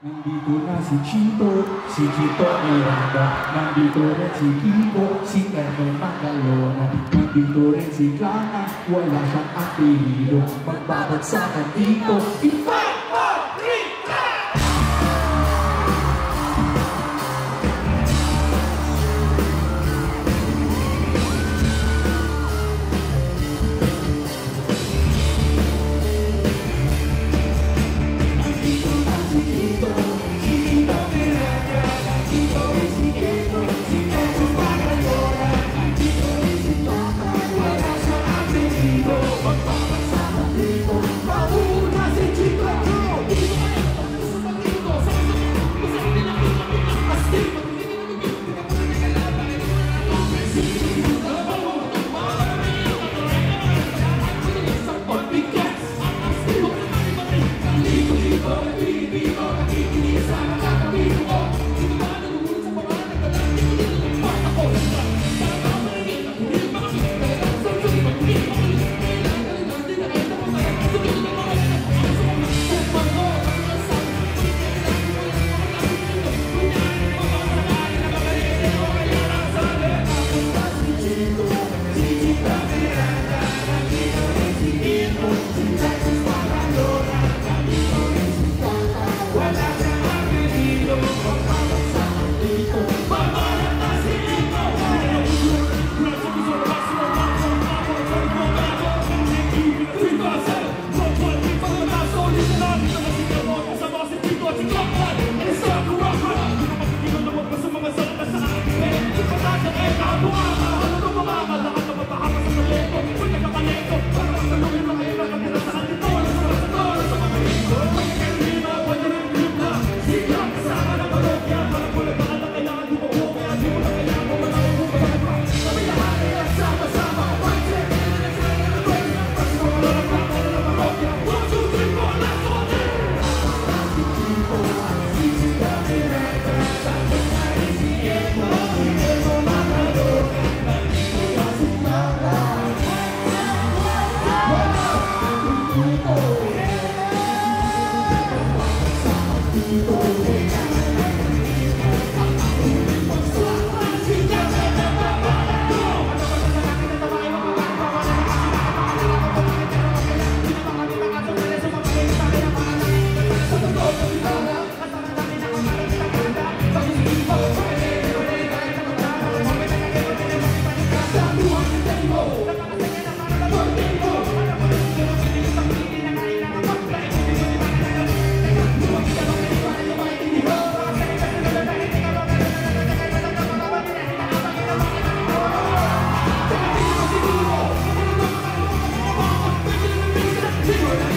Nandito na si Chito, si Chito Miranda. Nandito rin si Kiko, si Erno Magalona Nandito rin si Clara, wala siyang apelido. Magbabagsakan dito, in Yeah.